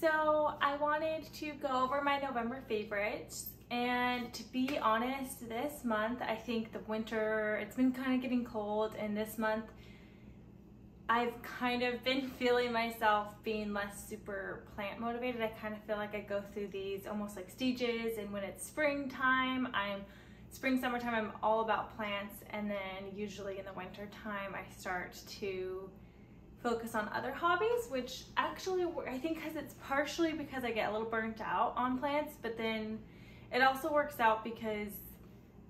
So I wanted to go over my November favorites. And to be honest, this month, I think the winter, it's been kind of getting cold. And this month, I've kind of been feeling myself being less super plant motivated. I kind of feel like I go through these almost like stages. And when it's springtime, I'm spring, summertime, I'm all about plants. And then usually in the winter time, I start to focus on other hobbies, which actually I think because it's partially because I get a little burnt out on plants, but then it also works out because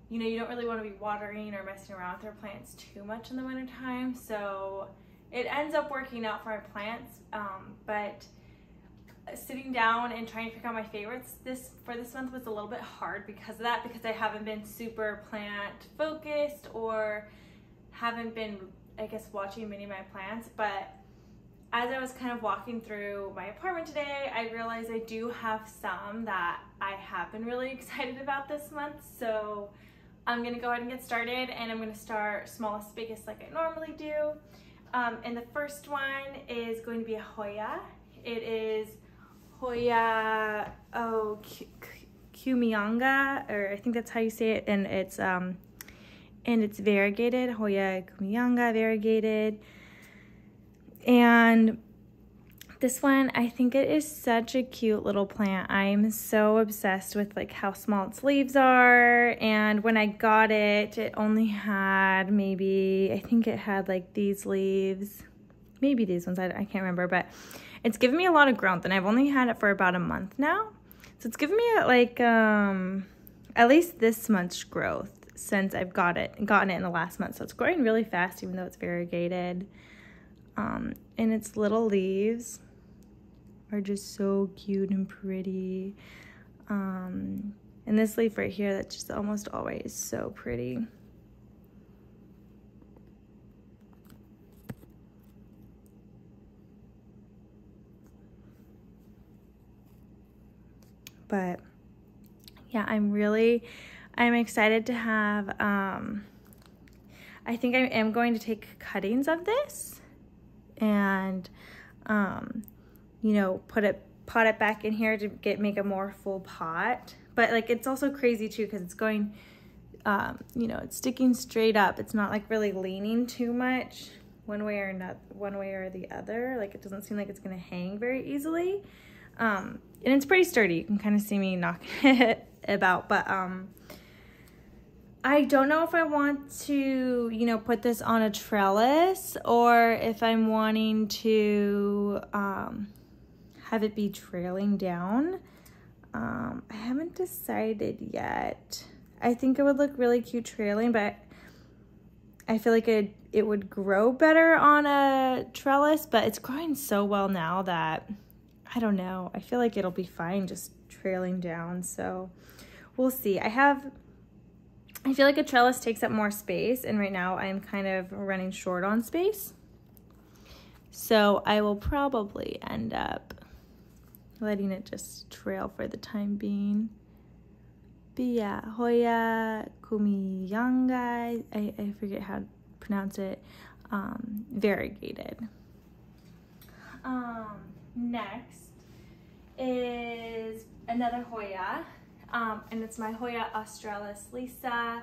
you know you don't really want to be watering or messing around with your plants too much in the wintertime. So it ends up working out for my plants, um, but sitting down and trying to pick out my favorites this for this month was a little bit hard because of that because I haven't been super plant focused or haven't been I guess watching many of my plants, but as I was kind of walking through my apartment today, I realized I do have some that I have been really excited about this month. So I'm gonna go ahead and get started and I'm gonna start smallest, biggest like I normally do. Um, and the first one is going to be a Hoya. It is Hoya oh, Kumianga, or I think that's how you say it, and it's um, and it's variegated, Hoya Kumianga variegated. And this one, I think it is such a cute little plant. I'm so obsessed with like how small its leaves are. And when I got it, it only had maybe, I think it had like these leaves, maybe these ones, I, I can't remember, but it's given me a lot of growth and I've only had it for about a month now. So it's given me like, um, at least this much growth since I've got it gotten it in the last month. So it's growing really fast even though it's variegated. Um, and its little leaves are just so cute and pretty. Um, and this leaf right here that's just almost always so pretty. But yeah, I'm really I'm excited to have, um, I think I am going to take cuttings of this and, um, you know, put it, pot it back in here to get, make a more full pot. But like, it's also crazy too, cause it's going, um, you know, it's sticking straight up. It's not like really leaning too much one way or not one way or the other. Like it doesn't seem like it's gonna hang very easily. Um, and it's pretty sturdy. You can kind of see me knocking it about, but um, I don't know if I want to, you know, put this on a trellis or if I'm wanting to um, have it be trailing down. Um, I haven't decided yet. I think it would look really cute trailing, but I feel like it, it would grow better on a trellis, but it's growing so well now that I don't know. I feel like it'll be fine just trailing down. So we'll see. I have I feel like a trellis takes up more space and right now I'm kind of running short on space. So I will probably end up letting it just trail for the time being. Yeah, Hoya Kumianga, I, I forget how to pronounce it, um, variegated. Um, next is another Hoya um, and it's my Hoya Australis Lisa.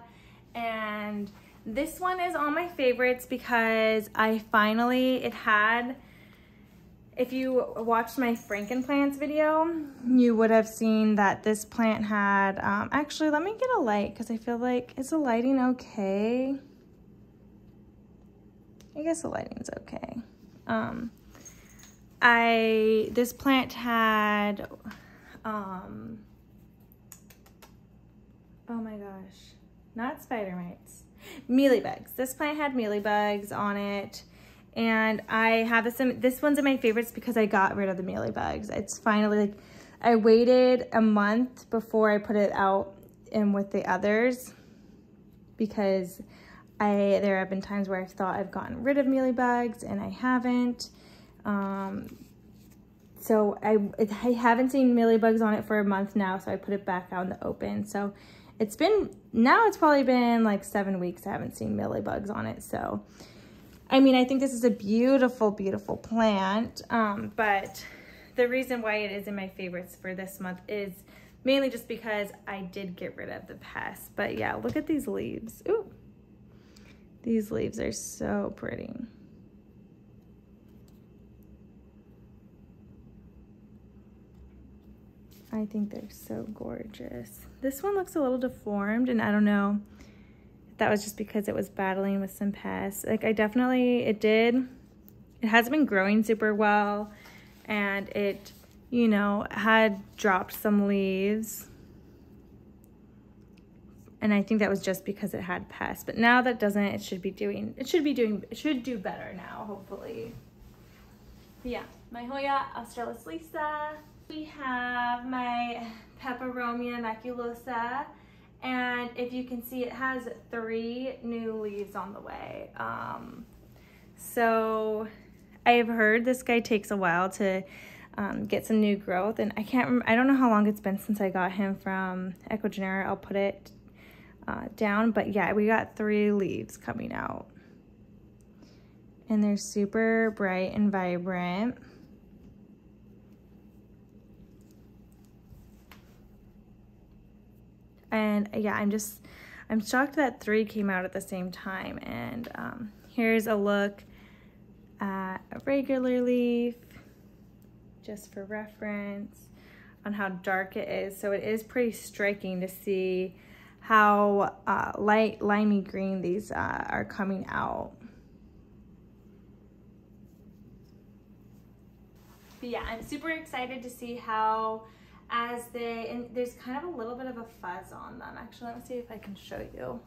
And this one is all my favorites because I finally, it had, if you watched my Frankenplants video, you would have seen that this plant had, um, actually let me get a light because I feel like, is the lighting okay? I guess the lighting's okay. Um, I, this plant had, um, oh my gosh, not spider mites, mealybugs. This plant had mealybugs on it. And I have this, this one's in my favorites because I got rid of the mealybugs. It's finally like, I waited a month before I put it out in with the others because I there have been times where I've thought I've gotten rid of mealybugs and I haven't. Um, so I, I haven't seen mealybugs on it for a month now, so I put it back out in the open. So it's been, now it's probably been like seven weeks I haven't seen mealybugs on it. So, I mean, I think this is a beautiful, beautiful plant. Um, but the reason why it is in my favorites for this month is mainly just because I did get rid of the pests. But yeah, look at these leaves. Ooh, these leaves are so pretty. I think they're so gorgeous. This one looks a little deformed and I don't know if that was just because it was battling with some pests. Like I definitely, it did, it hasn't been growing super well and it, you know, had dropped some leaves. And I think that was just because it had pests. But now that doesn't, it should be doing, it should be doing, it should do better now, hopefully. But yeah, my Hoya Australis Lisa. We have my Peperomia maculosa. And if you can see, it has three new leaves on the way. Um, so I have heard this guy takes a while to um, get some new growth. And I can't I don't know how long it's been since I got him from Ecuagenera. I'll put it uh, down. But yeah, we got three leaves coming out. And they're super bright and vibrant. And yeah, I'm just, I'm shocked that three came out at the same time. And um, here's a look at a regular leaf, just for reference, on how dark it is. So it is pretty striking to see how uh, light limey green these uh, are coming out. But yeah, I'm super excited to see how as they, and there's kind of a little bit of a fuzz on them. Actually, let me see if I can show you.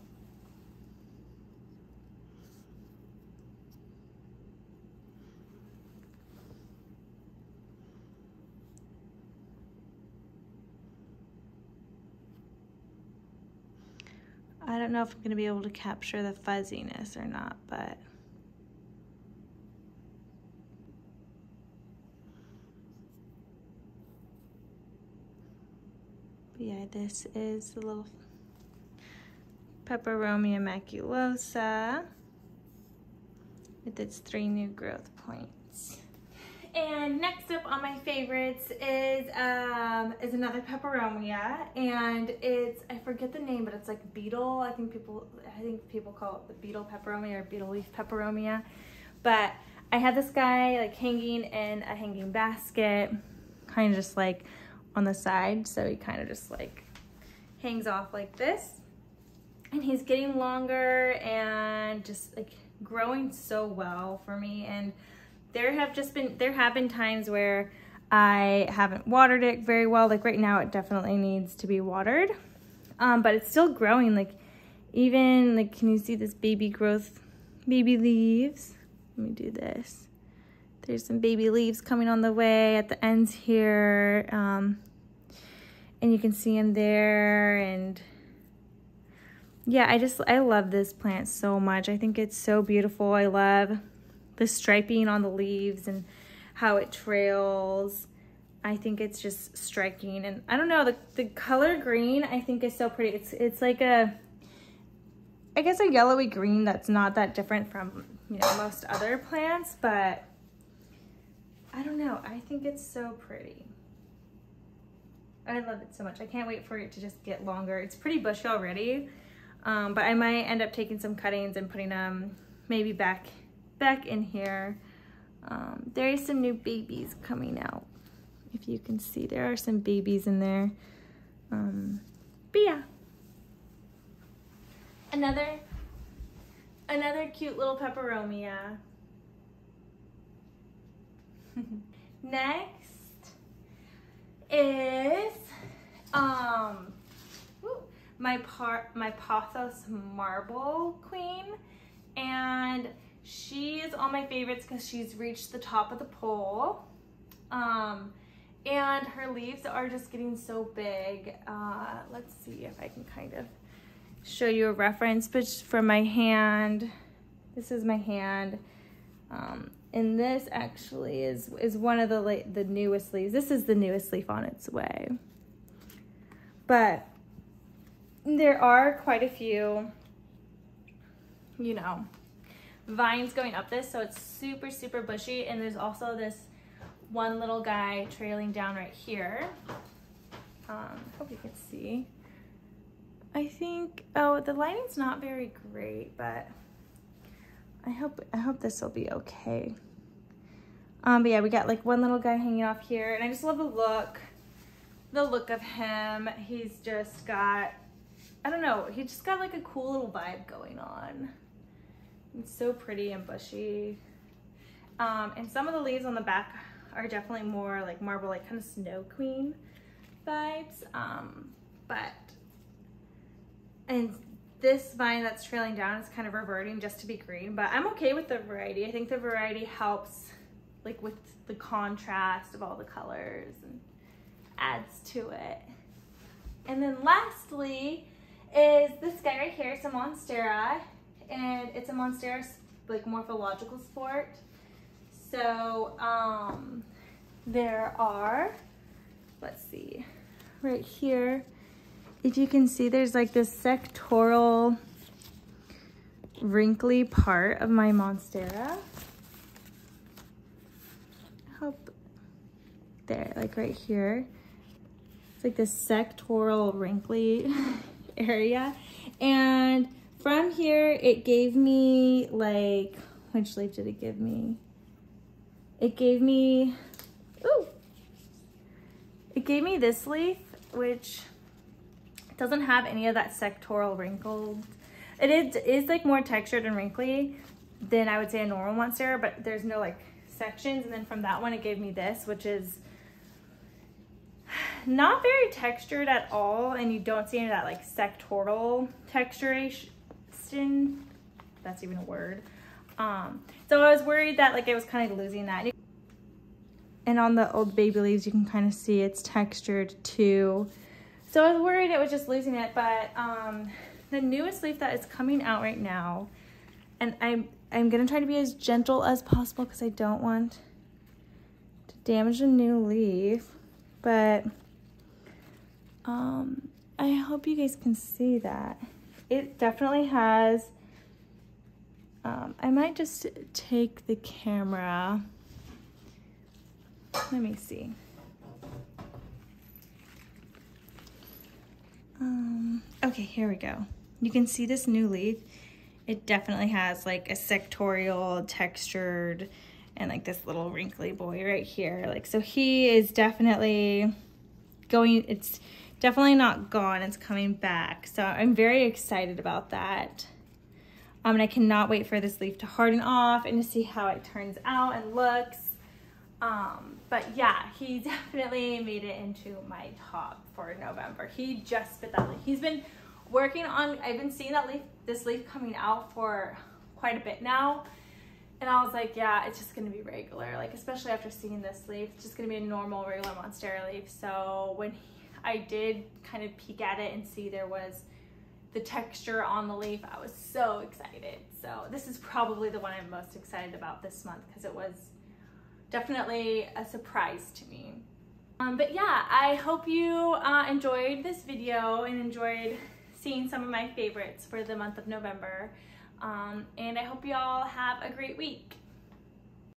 I don't know if I'm going to be able to capture the fuzziness or not, but yeah, this is the little Peperomia maculosa with its three new growth points. And next up on my favorites is um, is another peperomia, and it's I forget the name, but it's like beetle. I think people I think people call it the beetle peperomia or beetle leaf peperomia. But I had this guy like hanging in a hanging basket, kind of just like on the side. So he kind of just like hangs off like this. And he's getting longer and just like growing so well for me. And there have just been, there have been times where I haven't watered it very well. Like right now it definitely needs to be watered. Um, but it's still growing. Like even like, can you see this baby growth, baby leaves? Let me do this. There's some baby leaves coming on the way at the ends here. Um, and you can see them there and yeah, I just, I love this plant so much. I think it's so beautiful. I love the striping on the leaves and how it trails. I think it's just striking. And I don't know, the, the color green I think is so pretty. It's, it's like a, I guess a yellowy green that's not that different from, you know, most other plants, but I don't know. I think it's so pretty. I love it so much. I can't wait for it to just get longer. It's pretty bushy already, um, but I might end up taking some cuttings and putting them maybe back, back in here. Um, there is some new babies coming out. If you can see, there are some babies in there. Um, but yeah. Another, another cute little peperomia. Next is um my part my Pothos Marble Queen. And she is all my favorites because she's reached the top of the pole um and her leaves are just getting so big. Uh let's see if I can kind of show you a reference but for my hand this is my hand. Um, and this actually is, is one of the, the newest leaves. This is the newest leaf on its way. But there are quite a few, you know, vines going up this. So it's super, super bushy. And there's also this one little guy trailing down right here. Um, hope you can see. I think, oh, the lighting's not very great, but I hope, I hope this will be okay. Um, but yeah, we got like one little guy hanging off here and I just love the look, the look of him. He's just got, I don't know, he just got like a cool little vibe going on. It's so pretty and bushy. Um, and some of the leaves on the back are definitely more like marble, like kind of snow queen vibes. Um, but and this vine that's trailing down is kind of reverting just to be green, but I'm okay with the variety. I think the variety helps like with the contrast of all the colors and adds to it. And then lastly is this guy right here. It's a Monstera and it's a Monstera like morphological sport. So um, there are, let's see, right here, if you can see, there's like this sectoral wrinkly part of my Monstera. Hope there, like right here. It's like this sectoral wrinkly area. And from here, it gave me like, which leaf did it give me? It gave me, ooh, it gave me this leaf, which doesn't have any of that sectoral wrinkled. It is, is like more textured and wrinkly than I would say a normal monstera, but there's no like sections. And then from that one, it gave me this, which is not very textured at all. And you don't see any of that like sectoral texturation. That's even a word. Um, so I was worried that like I was kind of losing that. And on the old baby leaves, you can kind of see it's textured too. So I was worried it was just losing it, but um, the newest leaf that is coming out right now, and I'm, I'm gonna try to be as gentle as possible because I don't want to damage a new leaf, but um, I hope you guys can see that. It definitely has, um, I might just take the camera, let me see. Um, okay, here we go. You can see this new leaf. It definitely has like a sectorial textured and like this little wrinkly boy right here. Like, so he is definitely going, it's definitely not gone. It's coming back. So I'm very excited about that. Um, and I cannot wait for this leaf to harden off and to see how it turns out and looks. Um, but yeah, he definitely made it into my top for November. He just fit that leaf. He's been working on, I've been seeing that leaf, this leaf coming out for quite a bit now. And I was like, yeah, it's just gonna be regular. Like, especially after seeing this leaf, it's just gonna be a normal regular Monstera leaf. So when he, I did kind of peek at it and see there was the texture on the leaf, I was so excited. So this is probably the one I'm most excited about this month because it was definitely a surprise to me. Um, but yeah, I hope you uh, enjoyed this video and enjoyed seeing some of my favorites for the month of November. Um, and I hope you all have a great week.